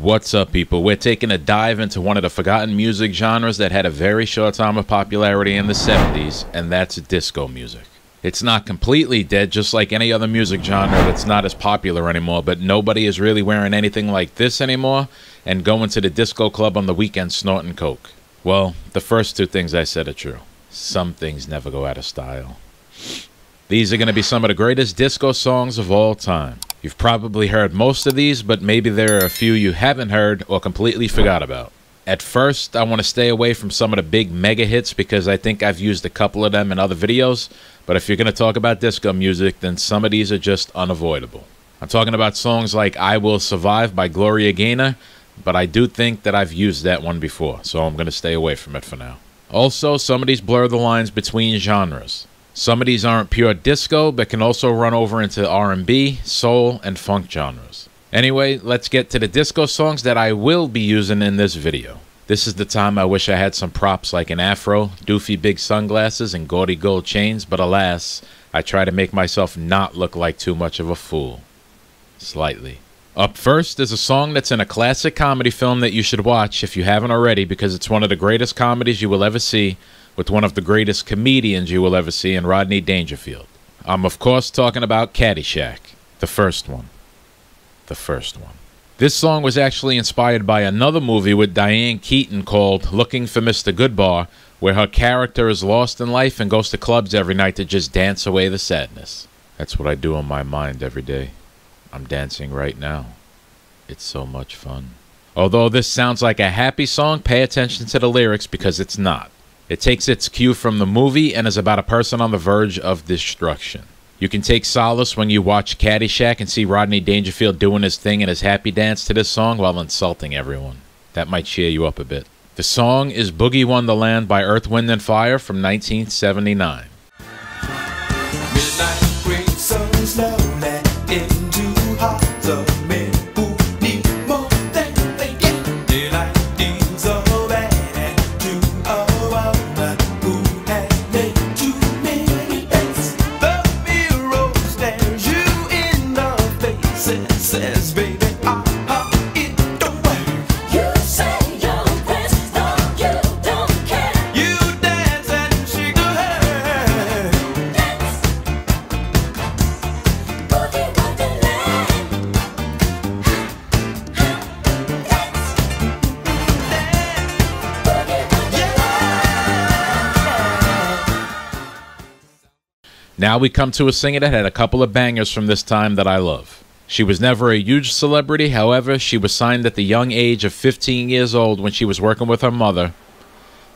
What's up, people? We're taking a dive into one of the forgotten music genres that had a very short time of popularity in the 70s, and that's disco music. It's not completely dead, just like any other music genre that's not as popular anymore, but nobody is really wearing anything like this anymore and going to the disco club on the weekend snorting coke. Well, the first two things I said are true. Some things never go out of style. These are going to be some of the greatest disco songs of all time. You've probably heard most of these, but maybe there are a few you haven't heard or completely forgot about. At first, I want to stay away from some of the big mega hits because I think I've used a couple of them in other videos, but if you're going to talk about disco music, then some of these are just unavoidable. I'm talking about songs like I Will Survive by Gloria Gaynor, but I do think that I've used that one before, so I'm going to stay away from it for now. Also, some of these blur the lines between genres. Some of these aren't pure disco, but can also run over into R&B, soul, and funk genres. Anyway, let's get to the disco songs that I will be using in this video. This is the time I wish I had some props like an afro, doofy big sunglasses, and gaudy gold chains, but alas, I try to make myself not look like too much of a fool. Slightly. Up first is a song that's in a classic comedy film that you should watch if you haven't already because it's one of the greatest comedies you will ever see with one of the greatest comedians you will ever see in Rodney Dangerfield. I'm, of course, talking about Caddyshack, the first one. The first one. This song was actually inspired by another movie with Diane Keaton called Looking for Mr. Goodbar, where her character is lost in life and goes to clubs every night to just dance away the sadness. That's what I do in my mind every day. I'm dancing right now. It's so much fun. Although this sounds like a happy song, pay attention to the lyrics because it's not. It takes its cue from the movie and is about a person on the verge of destruction. You can take solace when you watch Caddyshack and see Rodney Dangerfield doing his thing in his happy dance to this song while insulting everyone. That might cheer you up a bit. The song is Boogie Wonderland by Earth, Wind, and Fire from 1979. so Now we come to a singer that had a couple of bangers from this time that I love. She was never a huge celebrity, however, she was signed at the young age of 15 years old when she was working with her mother,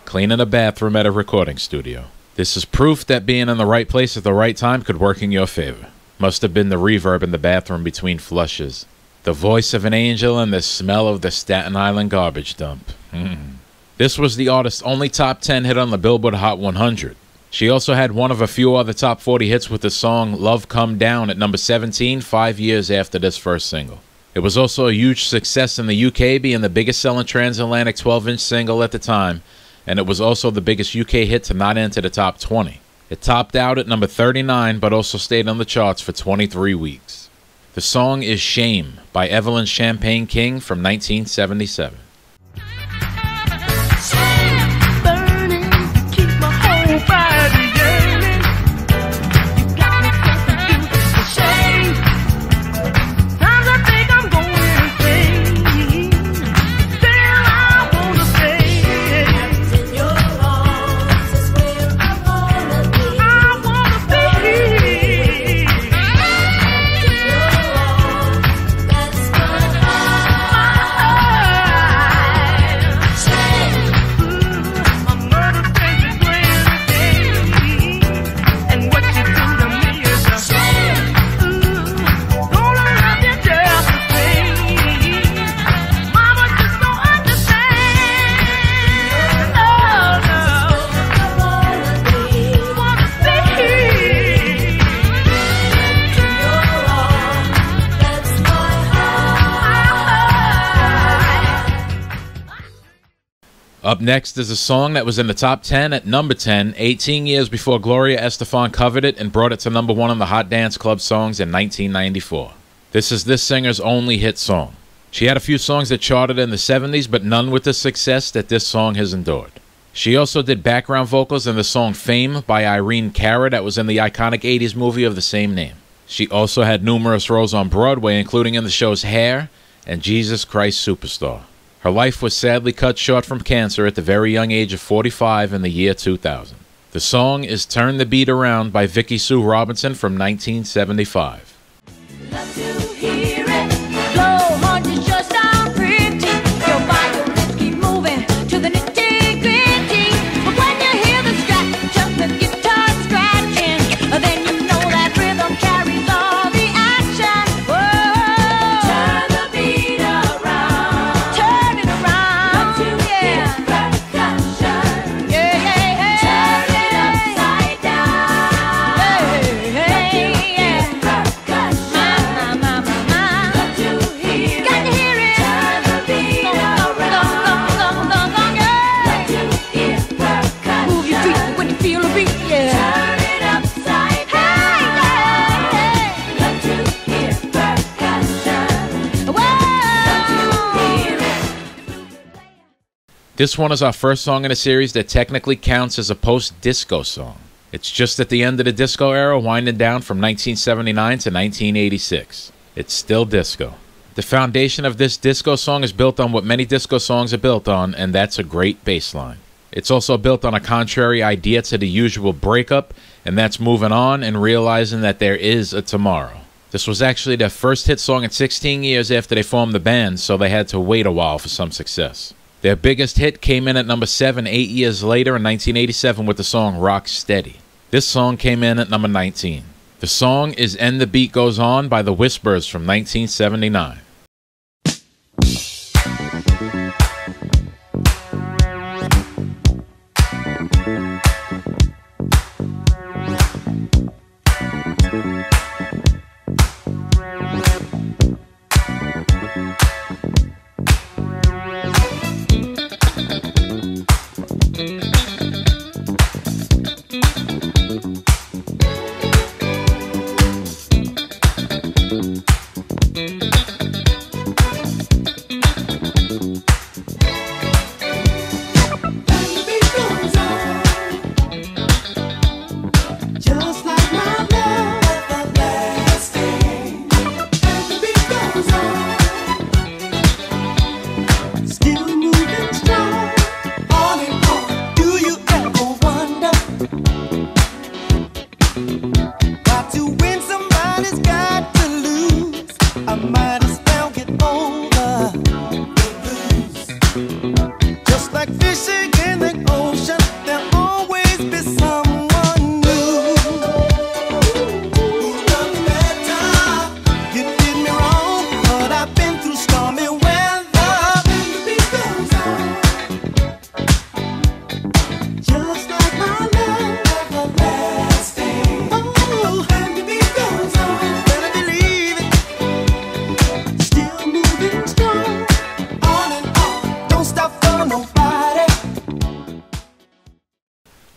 cleaning a bathroom at a recording studio. This is proof that being in the right place at the right time could work in your favor. Must have been the reverb in the bathroom between flushes, the voice of an angel, and the smell of the Staten Island garbage dump. Mm. This was the artist's only top 10 hit on the Billboard Hot 100. She also had one of a few other top 40 hits with the song Love Come Down at number 17, five years after this first single. It was also a huge success in the UK, being the biggest selling transatlantic 12 inch single at the time, and it was also the biggest UK hit to not enter the top 20. It topped out at number 39, but also stayed on the charts for 23 weeks. The song is Shame by Evelyn Champagne King from 1977. Up next is a song that was in the top 10 at number 10, 18 years before Gloria Estefan covered it and brought it to number 1 on the Hot Dance Club songs in 1994. This is this singer's only hit song. She had a few songs that charted in the 70s, but none with the success that this song has endured. She also did background vocals in the song Fame by Irene Cara that was in the iconic 80s movie of the same name. She also had numerous roles on Broadway, including in the shows Hair and Jesus Christ Superstar. Her life was sadly cut short from cancer at the very young age of 45 in the year 2000. The song is Turn the Beat Around by Vicki Sue Robinson from 1975. This one is our first song in a series that technically counts as a post disco song. It's just at the end of the disco era, winding down from 1979 to 1986. It's still disco. The foundation of this disco song is built on what many disco songs are built on, and that's a great bass line. It's also built on a contrary idea to the usual breakup, and that's moving on and realizing that there is a tomorrow. This was actually their first hit song in 16 years after they formed the band, so they had to wait a while for some success. Their biggest hit came in at number 7 eight years later in 1987 with the song Rock Steady. This song came in at number 19. The song is And the Beat Goes On by The Whispers from 1979.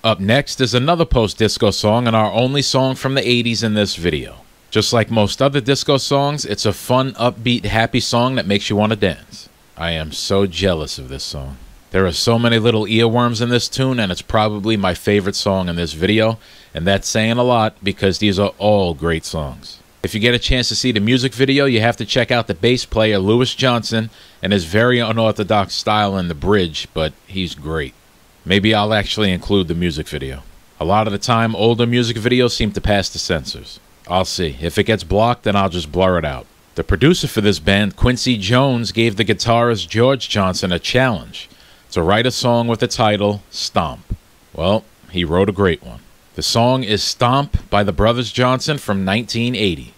Up next is another post disco song and our only song from the 80s in this video. Just like most other disco songs, it's a fun, upbeat, happy song that makes you want to dance. I am so jealous of this song. There are so many little earworms in this tune, and it's probably my favorite song in this video, and that's saying a lot because these are all great songs. If you get a chance to see the music video, you have to check out the bass player Louis Johnson and his very unorthodox style in the bridge, but he's great. Maybe I'll actually include the music video. A lot of the time, older music videos seem to pass the censors. I'll see. If it gets blocked, then I'll just blur it out. The producer for this band, Quincy Jones, gave the guitarist George Johnson a challenge to write a song with the title Stomp. Well, he wrote a great one. The song is Stomp by the Brothers Johnson from 1980.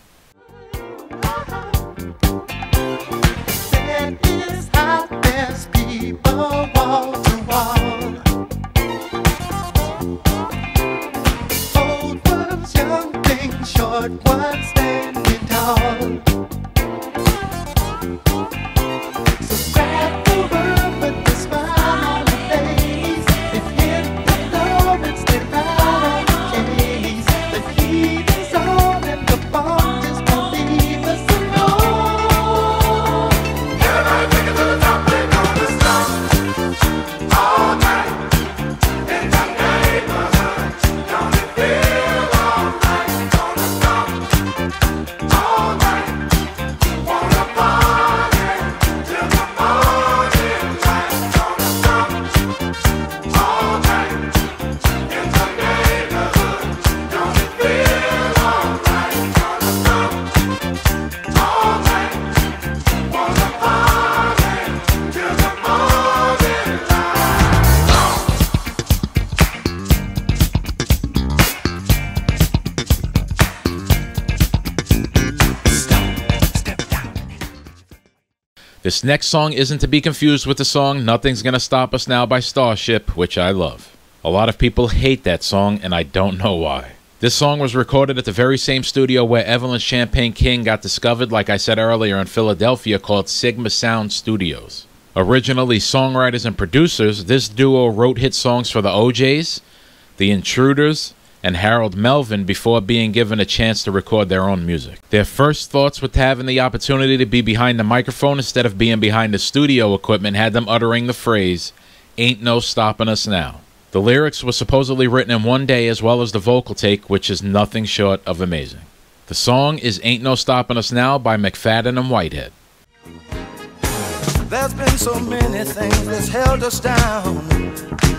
This next song isn't to be confused with the song Nothing's Gonna Stop Us Now by Starship, which I love. A lot of people hate that song, and I don't know why. This song was recorded at the very same studio where Evelyn Champagne King got discovered, like I said earlier, in Philadelphia, called Sigma Sound Studios. Originally songwriters and producers, this duo wrote hit songs for the O'Jays, the Intruders, and Harold Melvin before being given a chance to record their own music. Their first thoughts with having the opportunity to be behind the microphone instead of being behind the studio equipment had them uttering the phrase, Ain't no stopping us now. The lyrics were supposedly written in one day as well as the vocal take, which is nothing short of amazing. The song is Ain't No Stopping Us Now by McFadden and Whitehead. There's been so many things that's held us down.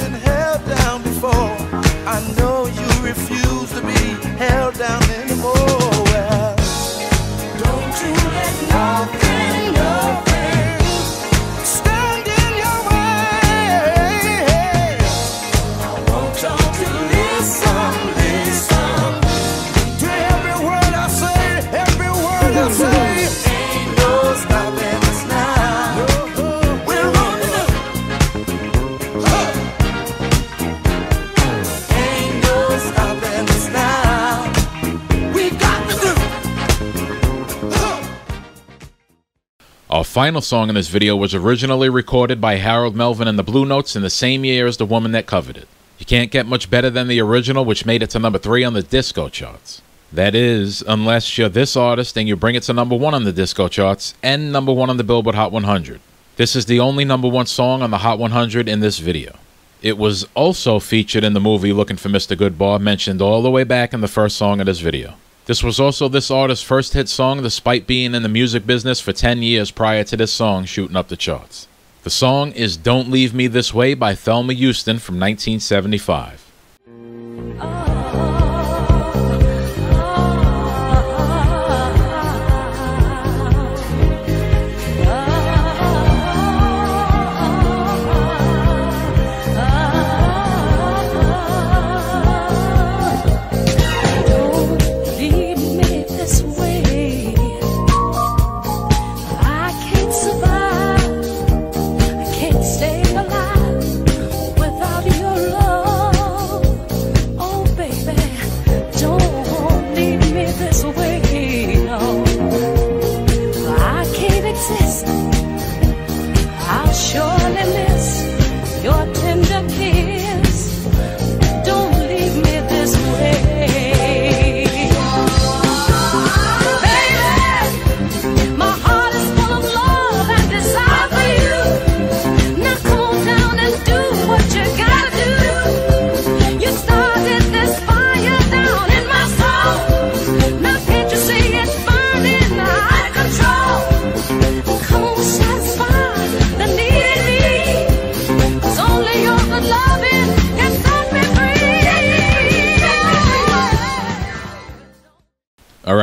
final song in this video was originally recorded by Harold Melvin and the Blue Notes in the same year as the woman that covered it. You can't get much better than the original, which made it to number three on the disco charts. That is, unless you're this artist and you bring it to number one on the disco charts and number one on the Billboard Hot 100. This is the only number one song on the Hot 100 in this video. It was also featured in the movie Looking for Mr. Goodbar, mentioned all the way back in the first song of this video. This was also this artist's first hit song, despite being in the music business for 10 years prior to this song shooting up the charts. The song is Don't Leave Me This Way by Thelma Houston from 1975. Don't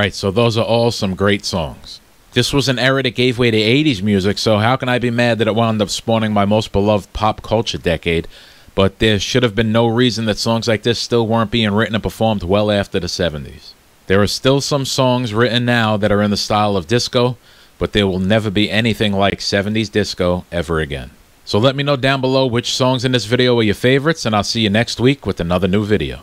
Alright, so those are all some great songs. This was an era that gave way to 80s music, so how can I be mad that it wound up spawning my most beloved pop culture decade? But there should have been no reason that songs like this still weren't being written and performed well after the 70s. There are still some songs written now that are in the style of disco, but there will never be anything like 70s disco ever again. So let me know down below which songs in this video are your favorites, and I'll see you next week with another new video.